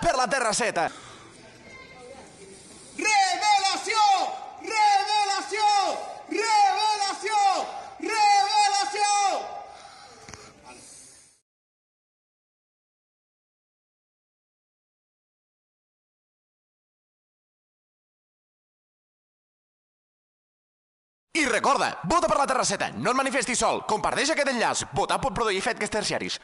per la terrasseta. Revelació! Revelació! Revelació! Revelació! I recorda, vota per la terrasseta, no et manifestis sol, comparteix aquest enllaç, votar pot produir efectes terciaris.